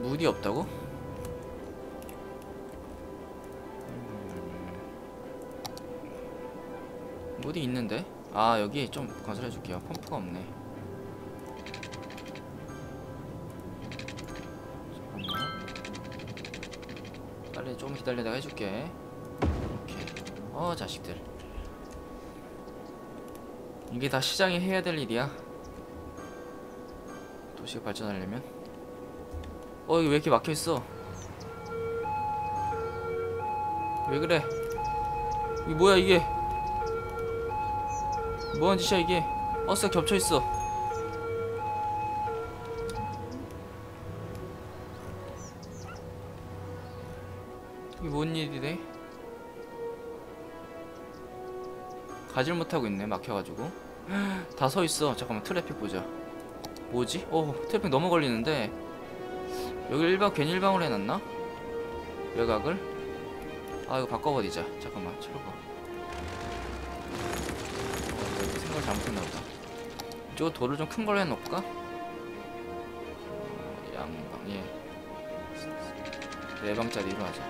물이 없다고? 물이 있는데? 아 여기 좀 건설해 줄게요. 펌프가 없네. 잠깐만. 빨리 좀 기다려 내가 해줄게. 오케이 어 자식들. 이게 다 시장이 해야 될 일이야. 도시가 발전하려면 어 여기 왜 이렇게 막혀있어? 왜 그래? 이게 뭐야 이게? 뭐하는 짓이야 이게? 버스가 겹쳐있어. 이게 뭔 일이래? 가질 못하고 있네 막혀가지고. 다 서있어. 잠깐만 트래픽 보자. 뭐지? 어 트래픽 너무 걸리는데 여기 일방 괜히 일방으로 해놨나? 외곽을? 아 이거 바꿔버리자 잠깐만 철거 어, 생각을 잘못했나 보다 이쪽 도로를 좀 큰 걸로 해놓을까? 어, 양방 예 네방짜리로 하자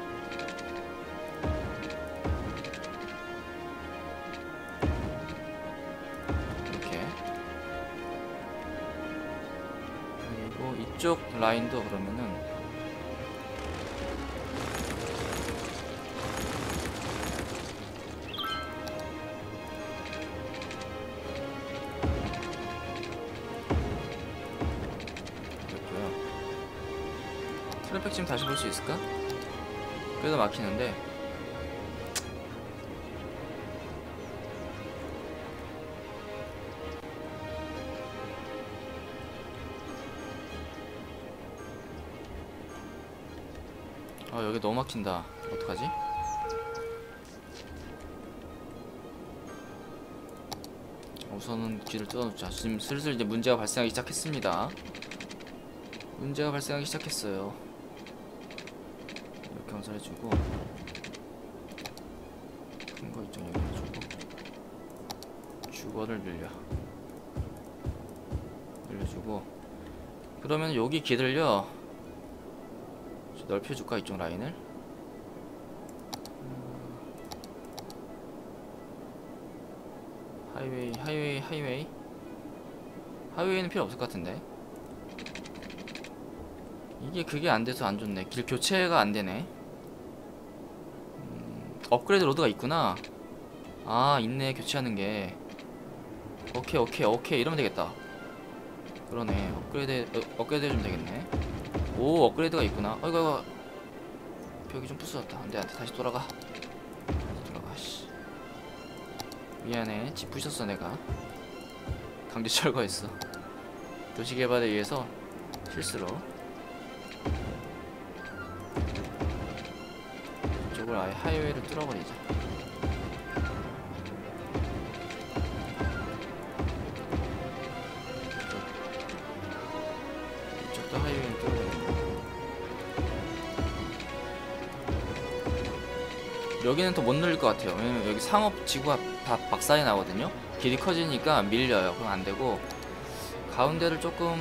이쪽 라인도 그러면은. 트래픽 지금 다시 볼 수 있을까? 그래도 막히는데 아 여기 너무 막힌다. 어떡하지? 우선은 길을 뚫어놓자. 지금 슬슬 이제 문제가 발생하기 시작했습니다. 문제가 발생하기 시작했어요. 이렇게 건설해주고 큰 거 이쪽 여기. 해주고 주거를 늘려. 늘려주고. 그러면 여기 길을요. 좀 넓혀줄까 이쪽 라인을? 음. highway highway highway. highway는 필요 없을 것 같은데. 이게 그게 안 돼서 안 좋네. 길 교체가 안 되네. 음, upgrade road가 있구나. 아 있네. 교체하는 게. 오케이 오케이 오케이. 이러면 되겠다. 그러네. 업그레이드 어, 업그레이드 해주면 되겠네 오 업그레이드가 있구나. 아이고 아이고 벽이 좀 부서졌다. 안돼 안돼. 다시 돌아가. 다시 돌아가 씨. 미안해. 집 부셨어 내가. 강제 철거했어. 도시개발에 의해서 실수로. 이쪽을 아예 하이웨이를 뚫어버리자 여기는 더못 늘릴 것 같아요. 왜냐면 여기 상업 지구가 다 박살이 나거든요. 길이 커지니까 밀려요. 그럼 안 되고. 가운데를 조금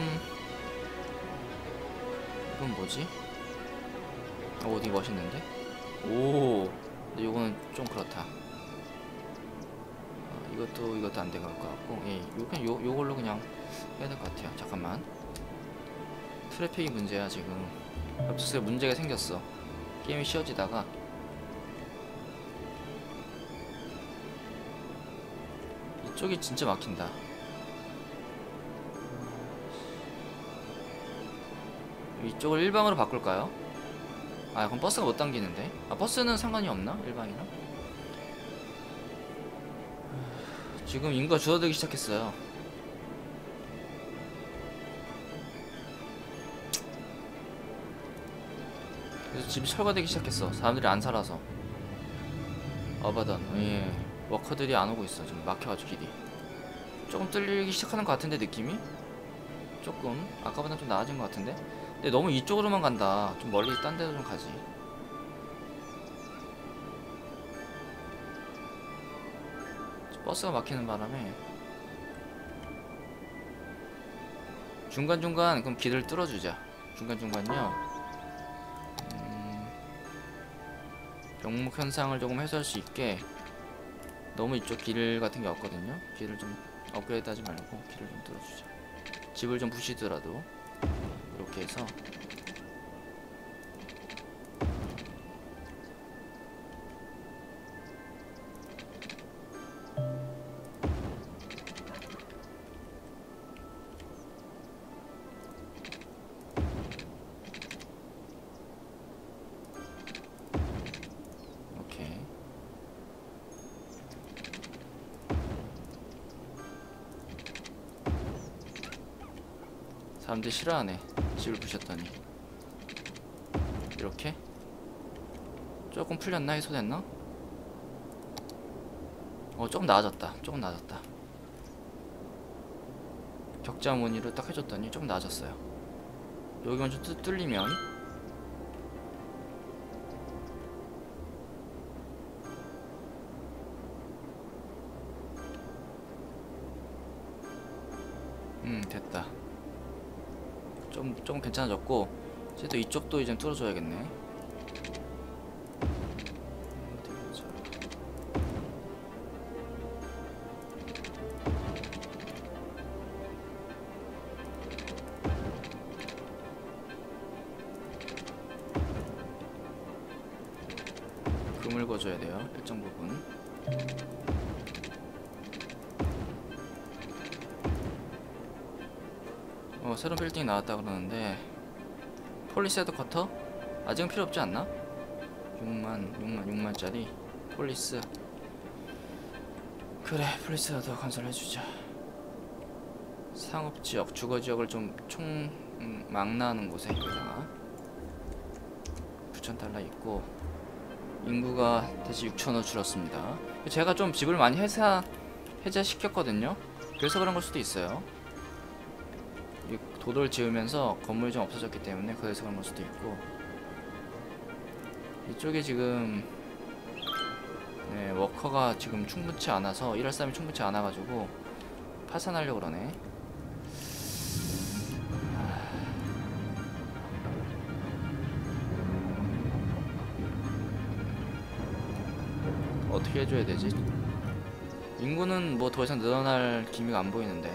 이건 뭐지? 어, 어디 멋있는데? 오 근데 요거는 좀 그렇다. 어, 이것도 이것도 안될것 같고. 예, 요, 그냥 요, 요걸로 그냥 해야 될 것 같아요. 잠깐만. 트래픽이 문제야 지금. 웹소스에 문제가 생겼어. 게임이 쉬어지다가 이쪽이 진짜 막힌다 이쪽을 일방으로 바꿀까요? 아 그럼 버스가 못 당기는데 아 버스는 상관이 없나? 일방이랑? 지금 인구가 줄어들기 시작했어요 그래서 집이 철거되기 시작했어 사람들이 안 살아서 어바던 예 워커들이 안 오고 있어. 지금 막혀가지고 길이. 조금 뚫리기 시작하는 것 같은데 느낌이? 조금. 아까보다 좀 나아진 것 같은데? 근데 너무 이쪽으로만 간다. 좀 멀리 딴 데로 좀 가지. 버스가 막히는 바람에. 중간중간 그럼 길을 뚫어주자. 중간중간요. 음, 영목 현상을 조금 해소할 수 있게 너무 이쪽 길 같은 게 없거든요. 길을 좀 업그레이드 하지 말고 길을 좀 뚫어주자. 집을 좀 부시더라도 이렇게 해서 사람들이 싫어하네. 집을 부셨더니. 이렇게? 조금 풀렸나? 해소됐나? 어, 조금 나아졌다. 조금 나아졌다. 격자 무늬를 딱 해줬더니 조금 나아졌어요. 여기만 좀 뚫- 뚫리면 음 됐다 좀 괜찮아졌고 이제 또 이쪽도 이제 뚫어줘야겠네 어 새로운 빌딩이 나왔다 그러는데 police headquarter? 아직은 필요 없지 않나? 6만 6만 6만짜리 police. 그래 police라도 건설해주자. 상업지역 주거지역을 좀총 음, 망라하는 곳에 여기다가 9,000달러 있고 인구가 대체 6천으로 줄었습니다. 제가 좀 집을 많이 해사 해제시켰거든요. 그래서 그런 걸 수도 있어요. 이 도도를 지으면서 건물이 좀 없어졌기 때문에 그래서 그런 걸 수도 있고. 이쪽에 지금 네, 워커가 지금 충분치 않아서 일할 사람이 충분치 않아가지고 파산하려고 그러네. 어떻게 해줘야 되지? 인구는 뭐 더 이상 늘어날 기미가 안 보이는데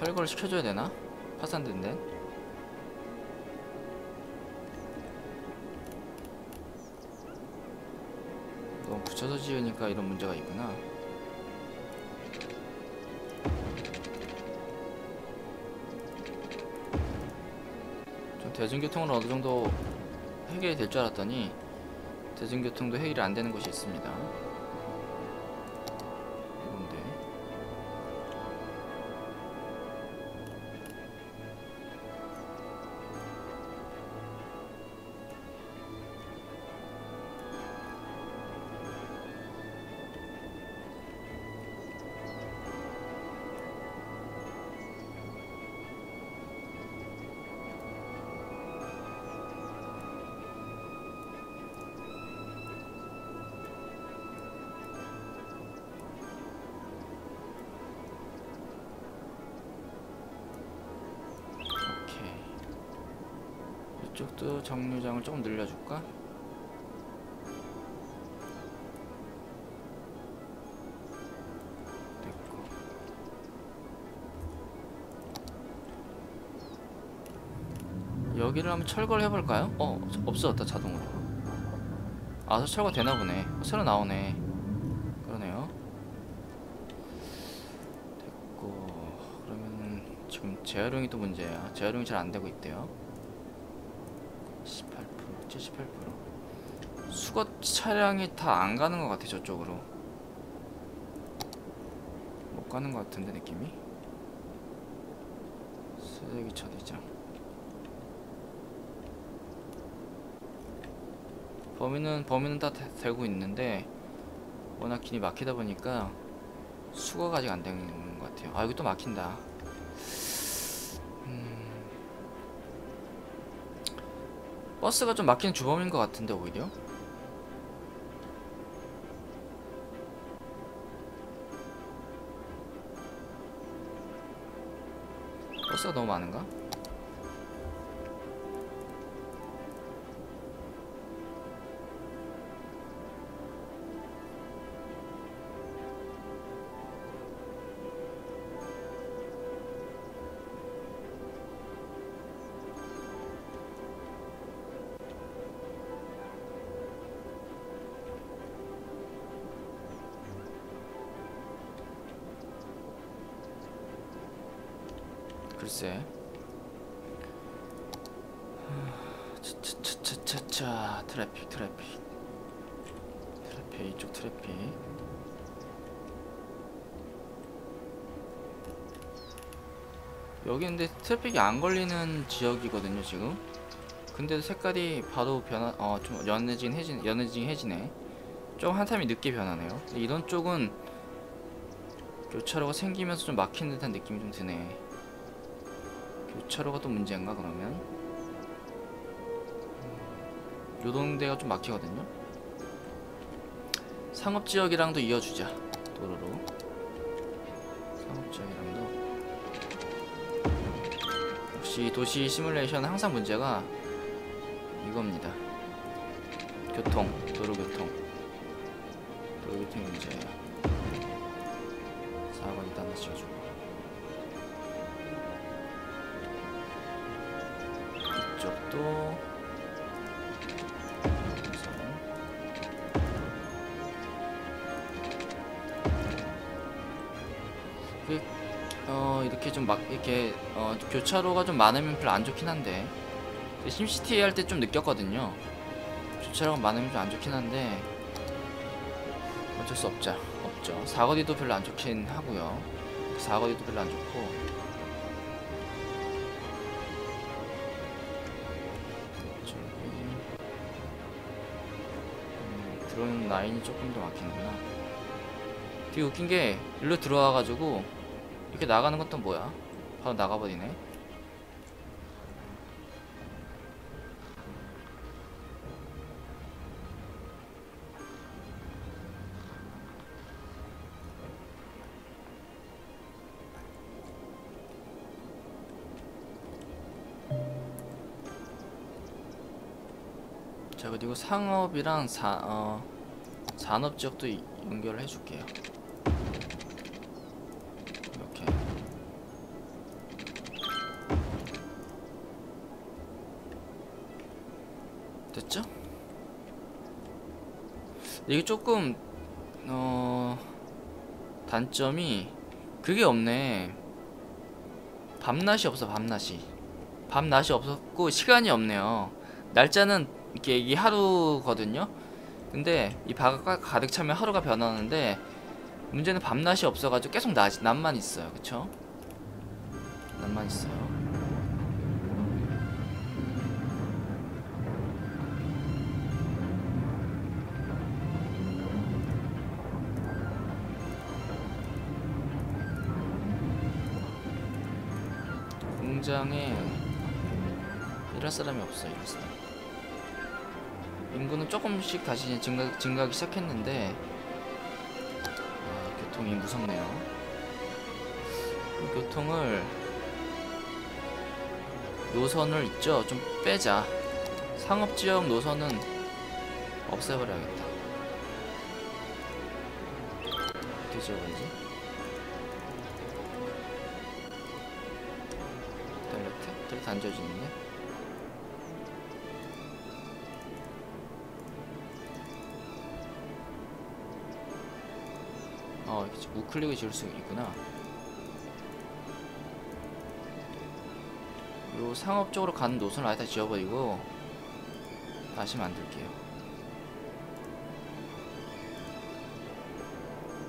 철거를 시켜줘야 되나? 파산된 데? 너무 붙여서 지으니까 이런 문제가 있구나. 좀 대중교통은 어느 정도 해결이 될 줄 알았더니 대중교통도 해결이 안 되는 곳이 있습니다 이쪽도 정류장을 조금 늘려줄까? 여기를 한번 철거를 해볼까요? 어 저- 없어졌다 자동으로 아 철거 되나보네 어, 새로 나오네 그러네요 됐고 그러면은 지금 재활용이 또 문제야. 재활용이 잘 안 되고 있대요. 18%, 78%. 수거 차량이 다 안 가는 것 같아 저쪽으로. 못 가는 것 같은데 느낌이. 쓰레기 처리장. 범인은 범인은 다 되- 되고 있는데 워낙 길이 막히다 보니까 수거가 아직 안 되는 것 같아요. 아 여기 또 막힌다. 버스가 좀 막히는 주범인 것 같은데 오히려 버스가 너무 많은가? 글쎄. 차차차차차 traffic traffic traffic 이쪽 트래픽 여기 근데 traffic이 안 걸리는 지역이거든요 지금. 근데도 색깔이 바로 변화 어 좀 연해진 해진 연해진 해지네 좀한 타임이 늦게 변하네요. 이런 쪽은 교차로가 생기면서 좀 막힌 듯한 느낌이 좀 드네 교차로가 또 문제인가 그러면? 음, 요동 데가 좀 막히거든요? 상업지역이랑도 이어주자 도로로. 상업지역이랑도. 역시 도시 시뮬레이션은 항상 문제가 이겁니다. 교통 도로교통. 도로교통이 문제예요 4번이 하나 지어주고 이쪽도 그, 어 이렇게 좀 막 이렇게 어 교차로가 좀 많으면 별로 안 좋긴 한데. 심시티 할 때 좀 느꼈거든요. 교차로가 많으면 좀 안 좋긴 한데 어쩔 수 없죠. 없죠. 사거리도 별로 안 좋긴 하고요. 사거리도 별로 안 좋고 라인이 조금 더 막히는구나. 되게 웃긴 게 일로 들어와가지고 이렇게 나가는 건또 뭐야? 바로 나가버리네. 자 그리고 상업이랑 사, 어, 산업 지역도 이- 연결을 해줄게요. 이렇게 됐죠? 이게 조금 어 단점이 그게 없네. 밤낮이 없어 밤낮이. 밤낮이 없었고 시간이 없네요. 날짜는 이게 하루거든요. 근데 이 바가 가득 차면 하루가 변하는데 문제는 밤낮이 없어가지고 계속 낮 낮만 있어요. 그쵸? 낮만 있어요. 공장에 일할 사람이 없어요. 일할 사람. 인구는 조금씩 다시 증가, 증가하기 시작했는데 아, 교통이 무섭네요. 이 교통을 노선을 있죠 좀 빼자. 상업지역 노선은 없애버려야겠다. 어떻게 지어버리지? 텔레트? 텔레트 안 지어지는데? 우클릭을 지을 수 있구나. 요 상업 쪽으로 가는 노선을 아예 다 지워버리고 다시 만들게요.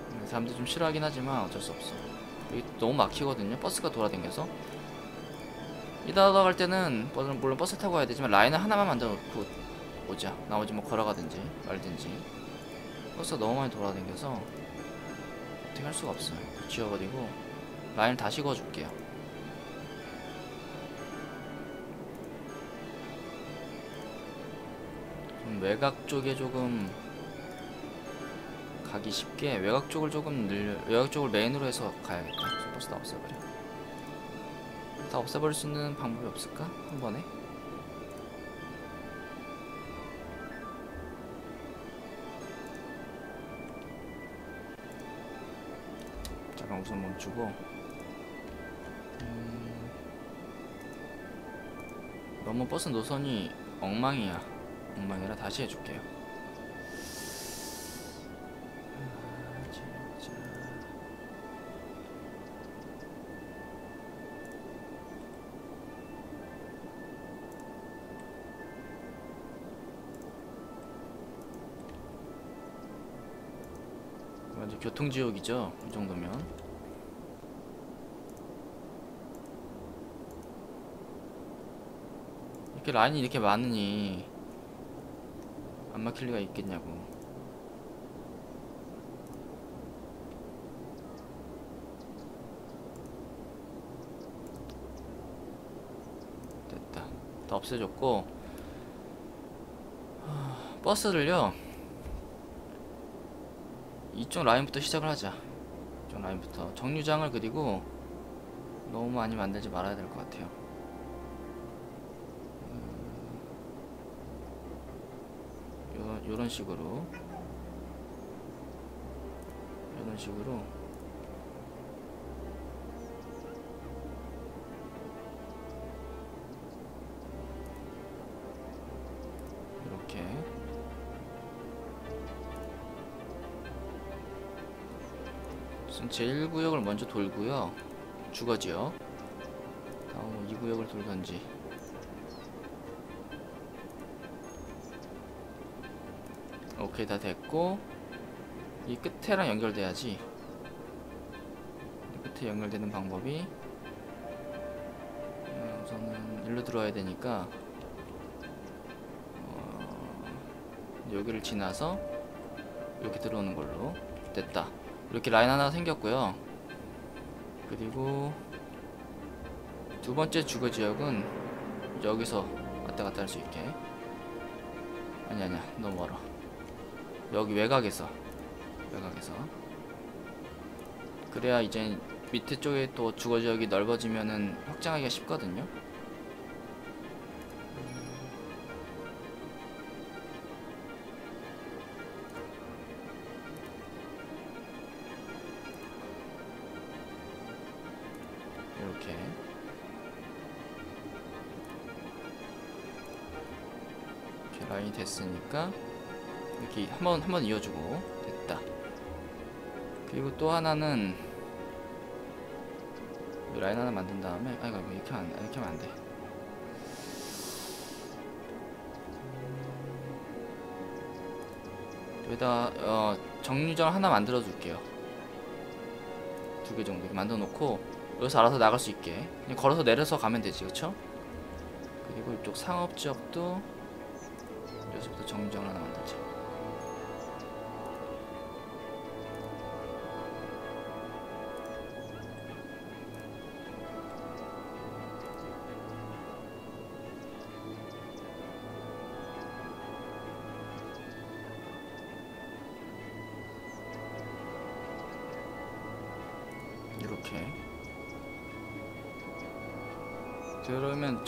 음, 사람들이 좀 싫어하긴 하지만 어쩔 수 없어. 여기 너무 막히거든요. 버스가 돌아다녀서. 이따가 갈 때는 물론 물론 버스 타고 가야 되지만 라인을 하나만 만들어 놓고 오자. 나머지 뭐 걸어가든지 말든지. 버스가 너무 많이 돌아다녀서 어떻게 할 수가 없어요. 지워버리고 라인을 다시 그어줄게요. 좀 외곽 쪽에 조금 가기 쉽게 외곽 쪽을 조금 늘 외곽 쪽을 메인으로 해서 가야겠다. 버스 다 없애버려. 다 없애버릴 수 있는 방법이 없을까? 한 번에? 우선 멈추고 음... 너무 버스 노선이 엉망이야. 엉망이라 다시 해줄게요. 아, 교통지옥이죠? 이 정도면. 이렇게 라인이 이렇게 많으니 안 막힐 리가 있겠냐고. 됐다. 다 없애줬고. 하, 버스를요. 이쪽 라인부터 시작을 하자. 이쪽 라인부터. 정류장을 그리고 너무 많이 만들지 말아야 될 것 같아요 요, 요런 식으로. 요런 식으로. 이렇게. 우선 제1구역을 먼저 돌고요. 주거지역. 다음 2구역을 돌던지 오케이 다 됐고 이 끝에랑 연결돼야지. 이 끝에 연결되는 방법이 어, 우선은 일로 들어와야 되니까 어, 여기를 지나서 이렇게 들어오는 걸로. 됐다. 이렇게 라인 하나 생겼고요. 그리고 두 번째 주거 지역은 여기서 왔다 갔다 할 수 있게. 아니 아니야. 너무 멀어 여기 외곽에서 외곽에서. 그래야 이제 밑에 쪽에 또 주거 지역이 넓어지면은 확장하기가 쉽거든요. 이렇게. 이렇게 라인이 됐으니까 이렇게 한 번 한 번 이어주고 됐다. 그리고 또 하나는 이 라인 하나 만든 다음에 아이고 이렇게 안, 이렇게 하면 안 돼. 여기다 어, 정류장 하나 만들어 줄게요. 두 개 정도 만들어 놓고 여기서 알아서 나갈 수 있게 그냥 걸어서 내려서 가면 되지 그쵸? 그리고 이쪽 상업지역도 여기서부터 정류장을 하나 만들자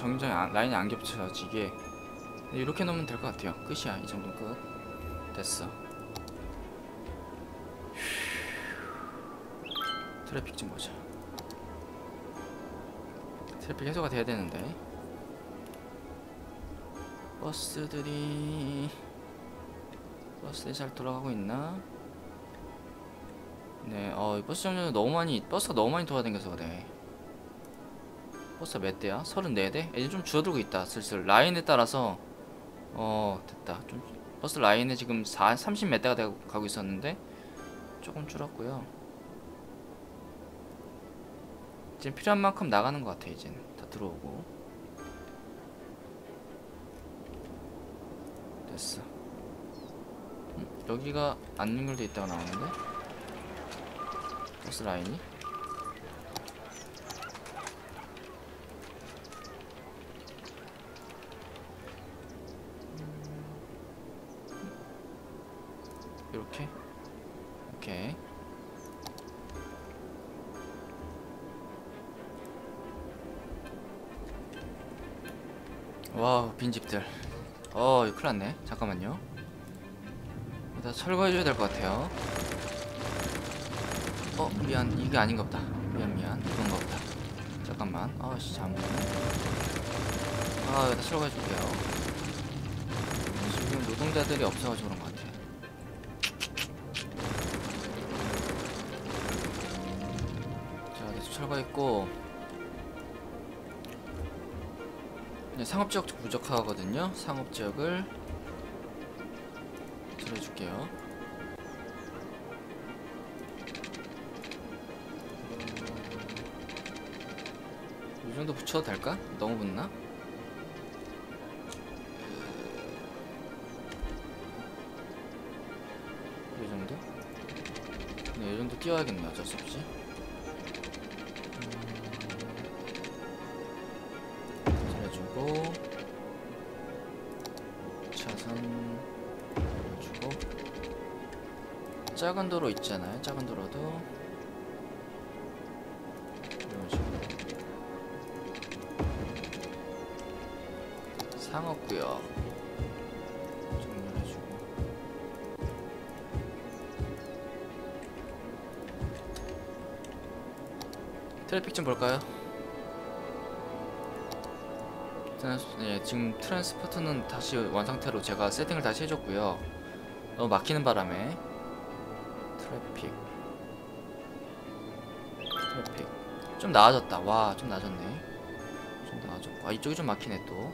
안- 라인이 안 겹쳐지게. 이렇게 놓으면 될 것 같아요. 끝이야 이 정도 끝. 됐어. 트래픽 좀 보자. 트래픽 해소가 돼야 되는데. 버스들이. 버스들이 잘 돌아가고 있나? 네, 어, 이 버스 정류장 너무 많이, 버스가 너무 많이 돌아다녀서 그래. 버스가 몇 대야? 34대? 이제 좀 줄어들고 있다, 슬슬. 라인에 따라서, 어, 됐다. 좀, 버스 라인에 지금 4, 30몇 대가 되고 가고 있었는데, 조금 줄었고요. 지금 필요한 만큼 나가는 것 같아, 이제는. 다 들어오고. 됐어. 음, 여기가 안 연결돼 있다고 나오는데? 버스 라인이 와우 빈집들. 어 이거 큰일났네. 잠깐만요. 일단 철거해줘야 될 것 같아요. 어 미안. 이게 아닌가 보다. 미안 미안. 그런가 보다. 잠깐만. 아씨 잘못 아 여기다 설거해줄게요. 지금 노동자들이 없어가지고 그런 것 같아. 자 계속 철거했고 네, 상업지역 부적하거든요 상업지역을 들어줄게요 음, 이 정도 붙여도 될까? 너무 붙나? 이 정도? 네, 이 정도 띄워야겠네 어쩔 수 없이 작은 도로 있잖아요. 작은 도로도. 이런 식으로. 상업구역. 정렬해주고. 트래픽 좀 볼까요? 예, 지금 transport는 다시 원상태로 제가 세팅을 다시 해줬고요. 너무 막히는 바람에 traffic. traffic. 좀 나아졌다. 와 좀 나아졌네. 좀 나아졌고. 아 이쪽이 좀 막히네 또.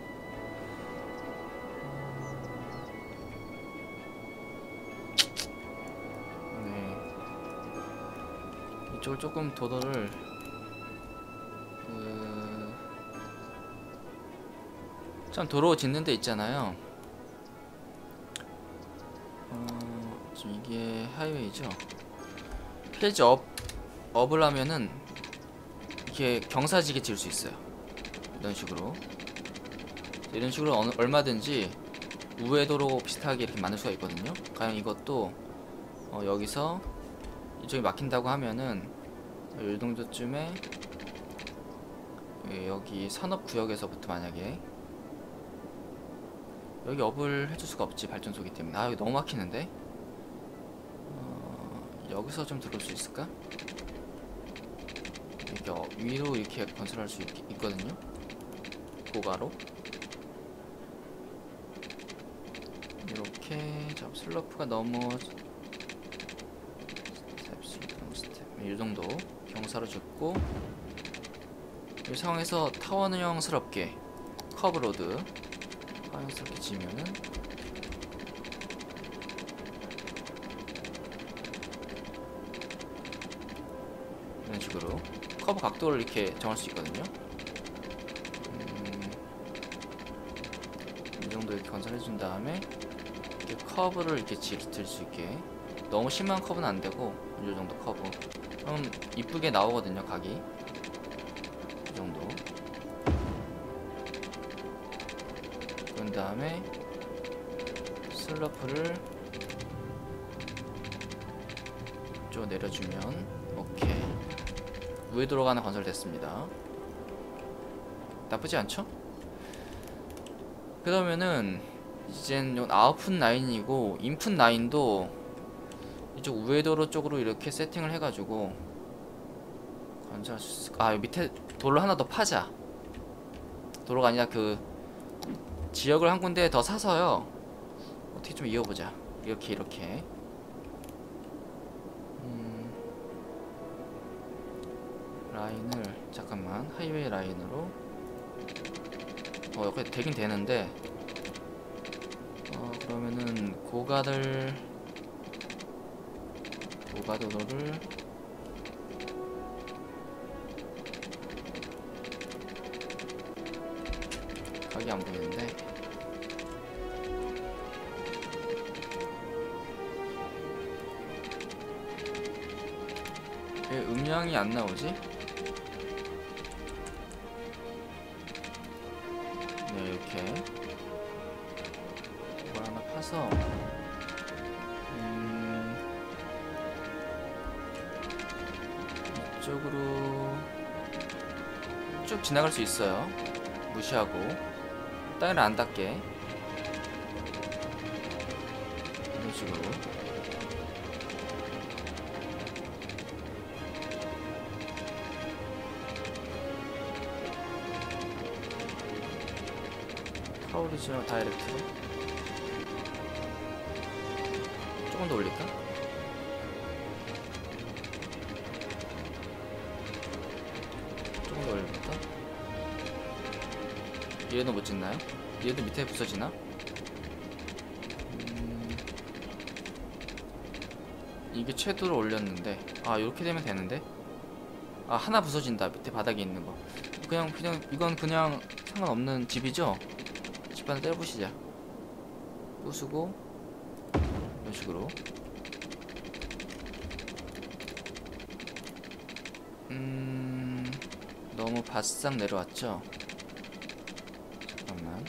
네. 이쪽을 조금 도로를 그... 참 도로 짓는 데 있잖아요. 어... 지금 이게 highway죠? page up up을 하면은 이렇게 경사지게 지을 수 있어요. 이런 식으로. 이런 식으로 어느, 얼마든지 우회도로 비슷하게 이렇게 만들 수가 있거든요. 과연 이것도 어, 여기서 이쪽이 막힌다고 하면은 이 정도쯤에 예, 여기 산업구역에서부터 만약에 여기 up을 해줄 수가 없지 발전소기 때문에. 아 여기 너무 막히는데? 어, 여기서 좀 들어올 수 있을까? 이렇게 어, 위로 이렇게 건설할 수 있, 있거든요 고가로 이렇게 자 slope가 너무 steep steep steep 이 정도 경사로 짓고 이 상황에서 타원형스럽게 curve road 타원형스럽게 지면은 이런 식으로 커브 각도를 이렇게 정할 수 있거든요. 음, 이 정도 이렇게 건설해 준 다음에 이렇게 커브를 이렇게 질 수 있게. 너무 심한 커브는 안 되고 이 정도 커브. 그럼 이쁘게 나오거든요 각이. 이 정도. 그런 다음에 슬러프를 좀 내려주면 위에 들어가는 건설 됐습니다. 나쁘지 않죠? 그러면은 이젠 요 아웃풋 라인이고 인풋 라인도 이쪽 우회도로 쪽으로 이렇게 세팅을 해가지고 건설할 수 있을 아 밑에 도를 하나 더 파자. 도로가 아니라 그 지역을 한 군데 더 사서요. 어떻게 좀 이어보자. 이렇게 이렇게 라인을 잠깐만 하이웨이 라인으로. 어 여기 되긴 되는데. 어 그러면은 고가들 고가도로를 각이 안 보이는데. 왜 음량이 안 나오지? 이렇게. 이걸 하나 파서. 음, 이쪽으로 쭉 지나갈 수 있어요. 무시하고. 땅을 안 닿게. 이런 식으로 파워리지널 다이렉트로 조금 더 올릴까? 조금 더 올릴까? 얘는 못 짓나요? 얘도 밑에 부서지나? 음... 이게 최도로 올렸는데 아 이렇게 되면 되는데 아 하나 부서진다 밑에 바닥에 있는 거 그냥 그냥 이건 그냥 상관없는 집이죠 집 하나 때려부시자 부수고 이런 식으로. 음 너무 바싹 내려왔죠? 잠깐만.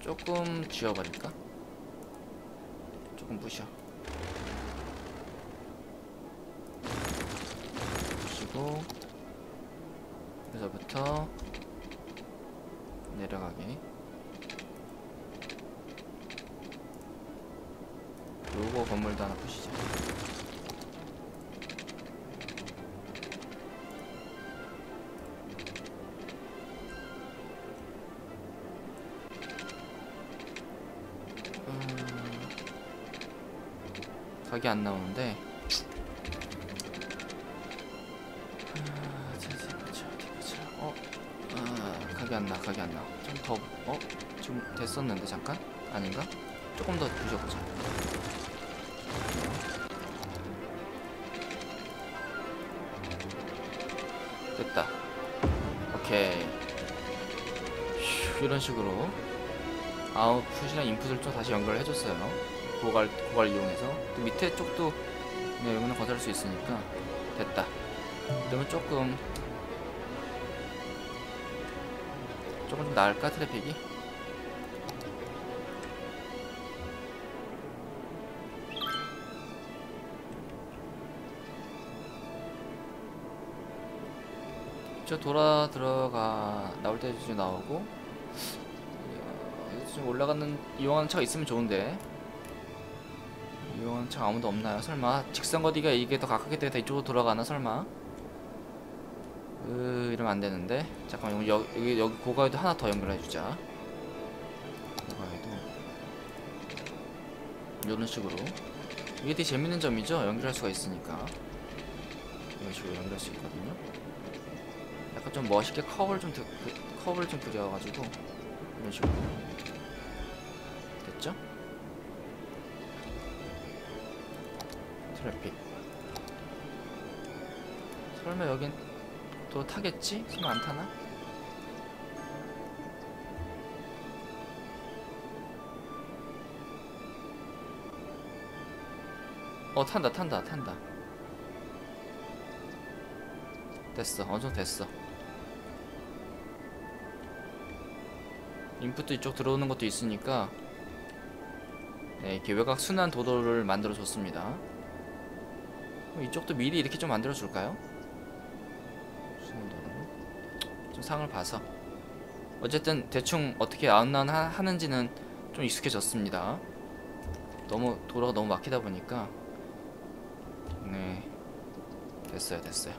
조금 쥐어버릴까 각이 안 나오는데 아, 자, 자, 보자, 어디. 어, 아, 각이 안 나, 각이 안 나. 좀 더, 어, 지금 됐었는데 잠깐? 아닌가? 조금 더 부셔보자. 됐다. 오케이. 휴, 이런 식으로 아웃풋이랑 인풋을 좀 다시 연결을 해줬어요. 고갈 고갈 이용해서 또 밑에 쪽도 네, 여기는 거절할 수 있으니까 됐다. 그러면 조금 조금 좀 나을까 트래픽이? 저 돌아 들어가 나올 때좀 나오고 이야, 좀 올라가는 이용하는 차가 있으면 좋은데 이용하는 차가 아무도 없나요? 설마? 직선 거리가 이게 더 가깝게 돼서 이쪽으로 돌아가나 설마? 으 이러면 안 되는데? 잠깐만 여기 여기, 여기 고가에도 하나 더 연결해 주자. 고가에도. 이런 식으로. 이게 되게 재밌는 점이죠? 연결할 수가 있으니까. 이런 식으로 연결할 수 있거든요. 약간 좀 멋있게 컵을 좀 드, 그, 컵을 좀 그려가지고 이런 식으로 트래픽 설마 여긴 또 타겠지? 설마 안 타나? 어 탄다 탄다 탄다 됐어 어느 됐어 인풋도 이쪽 들어오는 것도 있으니까 네, 이렇게 외곽 순환 도로를 만들어 줬습니다 이쪽도 미리 이렇게 좀 만들어 줄까요? 순환 도로? 좀 상을 봐서. 어쨌든 대충 어떻게 아웃라인 하- 하는지는 좀 익숙해졌습니다. 너무 도로가 너무 막히다 보니까. 네. 됐어요 됐어요.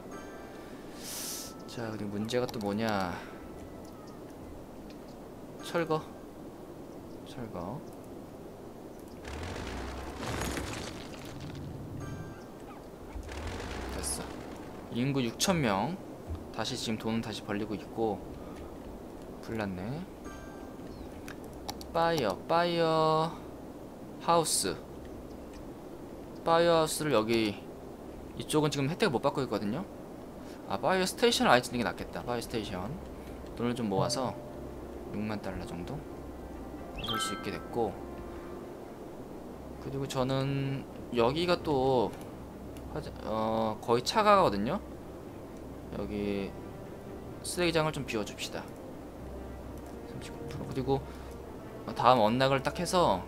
자 그리고 문제가 또 뭐냐? 철거. 철거 인구 6천명. 다시 지금 돈은 다시 벌리고 있고. 불났네. 파이어 파이어 하우스. fire house를 여기 이쪽은 지금 혜택을 못 받고 있거든요. 아 fire station을 아예 짓는 게 낫겠다. fire station. 돈을 좀 모아서 6만 달러 정도 살 수 있게 됐고. 그리고 저는 여기가 또 화자, 어, 거의 차가거든요. 여기 쓰레기장을 좀 비워줍시다. 39% 그리고 다음 언락을 딱 해서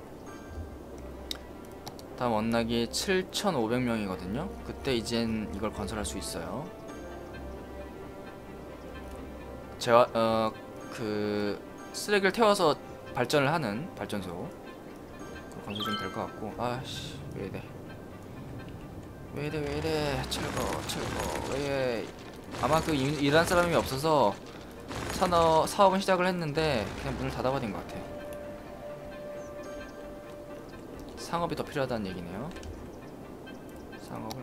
다음 언락이 7,500명이거든요. 그때 이젠 이걸 건설할 수 있어요. 제가 어 그 쓰레기를 태워서 발전을 하는 발전소. 건설 좀 될 것 같고. 아씨 왜 이래 왜 이래 왜 이래. 철거 철거 왜 아마 그 일- 일한 사람이 없어서 산업 사업은 시작을 했는데 그냥 문을 닫아버린 것 같아. 상업이 더 필요하다는 얘기네요. 상업을